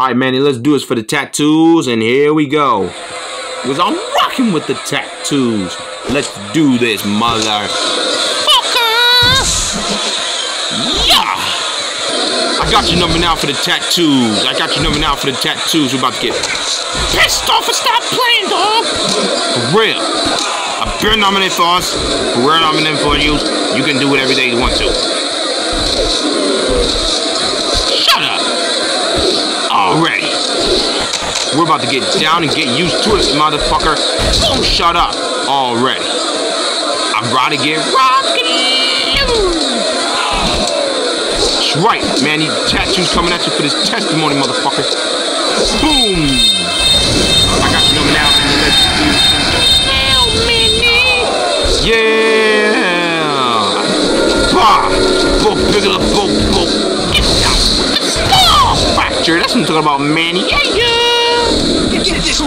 Alright, Manny, let's do this for the tattoos, and here we go. Because I'm rocking with the tattoos. Let's do this, mother. Yeah! I got your number now for the tattoos. I got your number now for the tattoos. We're about to get pissed off and stop playing, dog. For real. I've been nominated for us. We're nominated for you. You can do it every day you want to. We're about to get down and get used to it, motherfucker. Boom, shut up. Already. I'm about to get rockety. That's right, man. These tattoos coming at you for this testimony, motherfucker. Boom. I got now, Yeah. Bah. Bigger. That's what I'm talking about, Manny. Yeah, yeah. Get this